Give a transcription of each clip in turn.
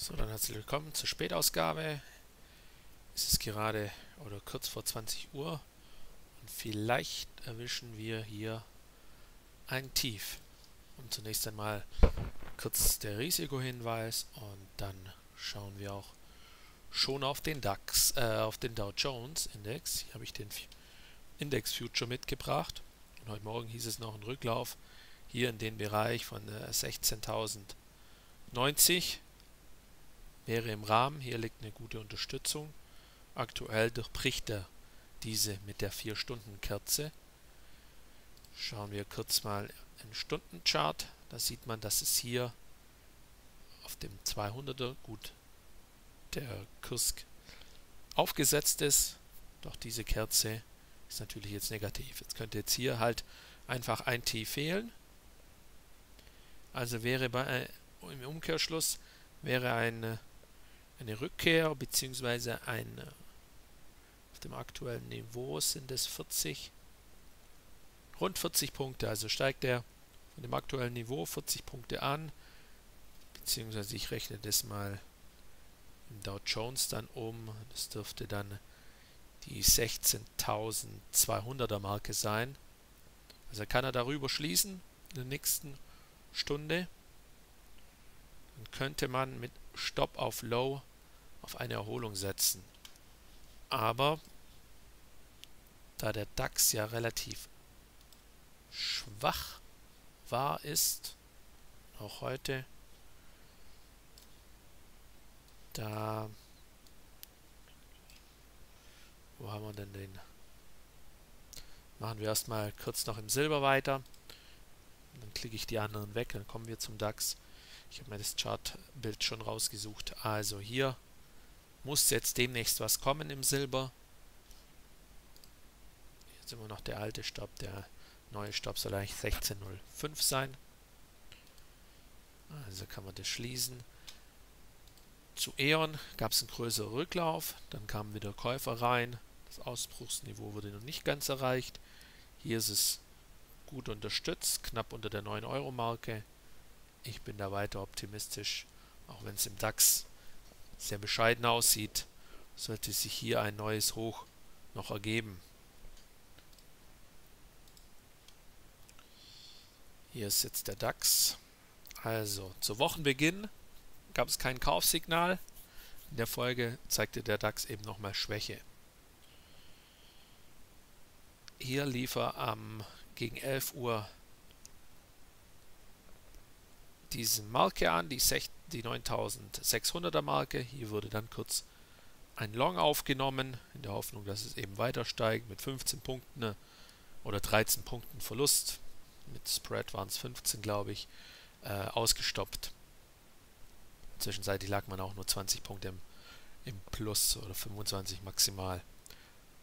So, dann herzlich willkommen zur Spätausgabe. Es ist gerade oder kurz vor 20 Uhr und vielleicht erwischen wir hier ein Tief. Und zunächst einmal kurz der Risikohinweis und dann schauen wir auch schon auf den DAX, äh, auf den Dow Jones Index. Hier habe ich den Index Future mitgebracht. Und heute Morgen hieß es noch ein Rücklauf hier in den Bereich von äh, 16.090 wäre im Rahmen. Hier liegt eine gute Unterstützung. Aktuell durchbricht er diese mit der 4-Stunden-Kerze. Schauen wir kurz mal in Stundenchart. Da sieht man, dass es hier auf dem 200er gut der Kurs aufgesetzt ist. Doch diese Kerze ist natürlich jetzt negativ. Jetzt könnte jetzt hier halt einfach ein T fehlen. Also wäre bei, äh, im Umkehrschluss wäre eine, eine Rückkehr bzw. ein äh, auf dem aktuellen Niveau sind es 40 rund 40 Punkte. Also steigt er von dem aktuellen Niveau 40 Punkte an beziehungsweise ich rechne das mal im Dow Jones dann um. Das dürfte dann die 16.200er Marke sein. Also kann er darüber schließen in der nächsten Stunde. Dann könnte man mit Stop auf Low auf eine Erholung setzen. Aber da der DAX ja relativ schwach war, ist, auch heute, da, wo haben wir denn den? Machen wir erstmal kurz noch im Silber weiter. Dann klicke ich die anderen weg, dann kommen wir zum DAX. Ich habe mir das Chartbild schon rausgesucht. Also hier muss jetzt demnächst was kommen im Silber. Jetzt immer noch der alte Stopp. Der neue Stopp soll eigentlich 16.05 sein. Also kann man das schließen. Zu E.ON gab es einen größeren Rücklauf. Dann kamen wieder Käufer rein. Das Ausbruchsniveau wurde noch nicht ganz erreicht. Hier ist es gut unterstützt, knapp unter der 9-Euro-Marke. Ich bin da weiter optimistisch, auch wenn es im DAX sehr bescheiden aussieht, sollte sich hier ein neues Hoch noch ergeben. Hier ist jetzt der DAX. Also, zu Wochenbeginn gab es kein Kaufsignal. In der Folge zeigte der DAX eben nochmal Schwäche. Hier lief er am gegen 11 Uhr diese Marke an, die, die 9600er Marke. Hier wurde dann kurz ein Long aufgenommen, in der Hoffnung, dass es eben weiter steigt mit 15 Punkten ne, oder 13 Punkten Verlust. Mit Spread waren es 15, glaube ich, äh, ausgestoppt. Zwischenzeitlich lag man auch nur 20 Punkte im, im Plus oder 25 maximal.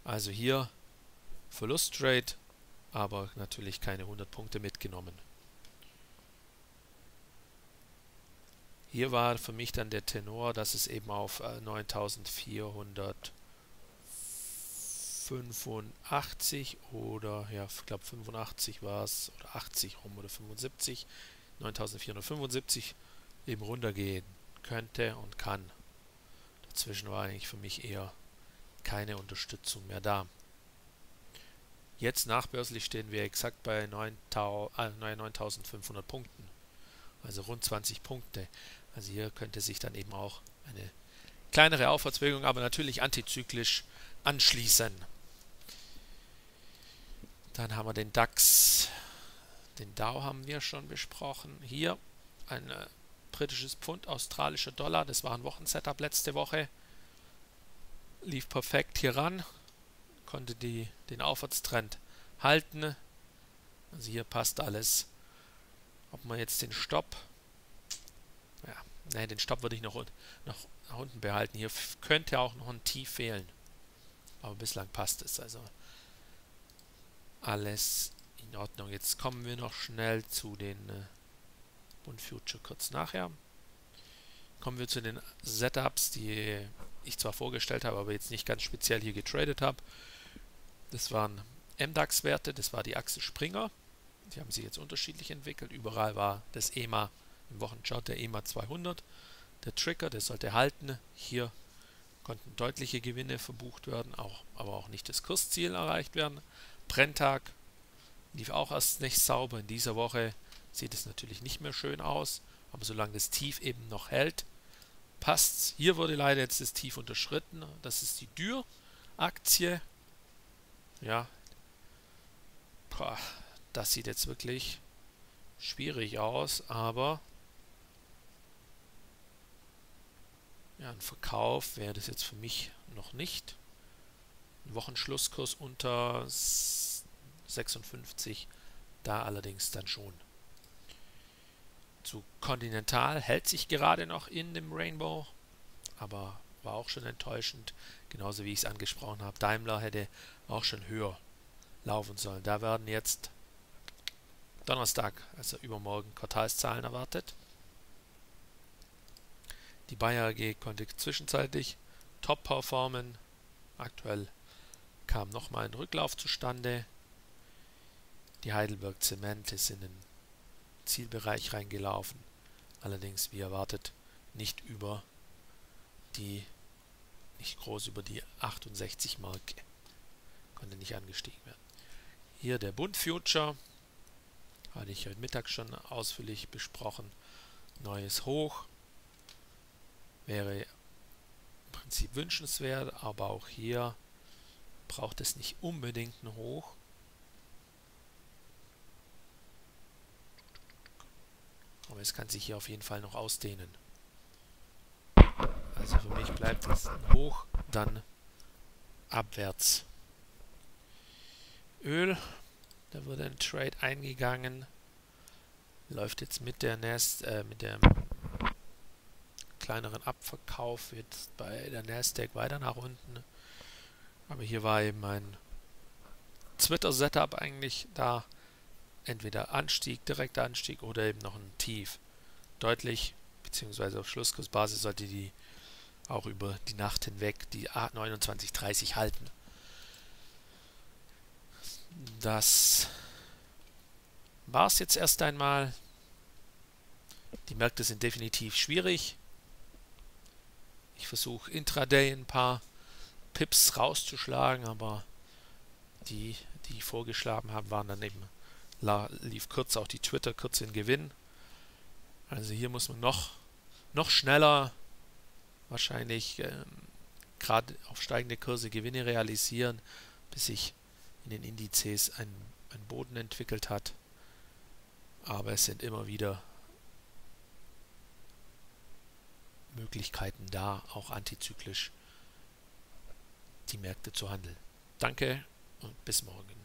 Also hier Verlusttrade aber natürlich keine 100 Punkte mitgenommen. Hier war für mich dann der Tenor, dass es eben auf 9485 oder, ja, ich glaube 85 war es, oder 80 rum oder 75, 9475 eben runtergehen könnte und kann. Dazwischen war eigentlich für mich eher keine Unterstützung mehr da. Jetzt nachbörslich stehen wir exakt bei 9.500 Punkten. Also rund 20 Punkte. Also hier könnte sich dann eben auch eine kleinere Aufwärtsbewegung, aber natürlich antizyklisch anschließen. Dann haben wir den DAX. Den Dow haben wir schon besprochen. Hier ein äh, britisches Pfund, australischer Dollar. Das war ein Wochensetup letzte Woche. Lief perfekt hier ran konnte die, den Aufwärtstrend halten. Also hier passt alles. Ob man jetzt den Stopp, nein, den Stopp würde ich noch, noch nach unten behalten. Hier könnte auch noch ein Tief fehlen. Aber bislang passt es. Also alles in Ordnung. Jetzt kommen wir noch schnell zu den äh, Bund Future kurz nachher. Kommen wir zu den Setups, die ich zwar vorgestellt habe, aber jetzt nicht ganz speziell hier getradet habe. Das waren MDAX-Werte, das war die Achse Springer. Die haben sich jetzt unterschiedlich entwickelt. Überall war das EMA im Wochenchart der EMA 200. der Trigger, der sollte halten. Hier konnten deutliche Gewinne verbucht werden, auch, aber auch nicht das Kursziel erreicht werden. Brenntag lief auch erst nicht sauber. In dieser Woche sieht es natürlich nicht mehr schön aus, aber solange das Tief eben noch hält, passt's. Hier wurde leider jetzt das Tief unterschritten. Das ist die Dürr-Aktie. Ja, das sieht jetzt wirklich schwierig aus, aber ja, ein Verkauf wäre das jetzt für mich noch nicht. Ein Wochenschlusskurs unter 56, da allerdings dann schon. Zu Continental hält sich gerade noch in dem Rainbow, aber war auch schon enttäuschend, genauso wie ich es angesprochen habe. Daimler hätte auch schon höher laufen sollen. Da werden jetzt Donnerstag, also übermorgen, Quartalszahlen erwartet. Die Bayer AG konnte zwischenzeitlich top performen. Aktuell kam nochmal ein Rücklauf zustande. Die Heidelberg Zemente sind in den Zielbereich reingelaufen. Allerdings, wie erwartet, nicht über die, nicht groß über die 68 Marke. Konnte nicht angestiegen werden. Hier der Bund Future. Hatte ich heute Mittag schon ausführlich besprochen. Neues Hoch. Wäre im Prinzip wünschenswert, aber auch hier braucht es nicht unbedingt ein Hoch. Aber es kann sich hier auf jeden Fall noch ausdehnen. Also für mich bleibt es Hoch, dann abwärts. Öl. Da wurde ein Trade eingegangen. Läuft jetzt mit der Nest, äh, mit dem kleineren Abverkauf jetzt bei der Nasdaq weiter nach unten. Aber hier war eben ein Twitter-Setup eigentlich da. Entweder Anstieg, direkter Anstieg oder eben noch ein Tief. Deutlich, beziehungsweise auf Schlusskursbasis sollte die auch über die Nacht hinweg die A2930 halten. Das war es jetzt erst einmal. Die Märkte sind definitiv schwierig. Ich versuche intraday ein paar Pips rauszuschlagen, aber die, die ich vorgeschlagen habe, waren dann eben, lief kurz auch die Twitter kurz in Gewinn. Also hier muss man noch, noch schneller wahrscheinlich ähm, gerade auf steigende Kurse Gewinne realisieren, bis ich in den Indizes ein, ein Boden entwickelt hat. Aber es sind immer wieder Möglichkeiten da, auch antizyklisch die Märkte zu handeln. Danke und bis morgen.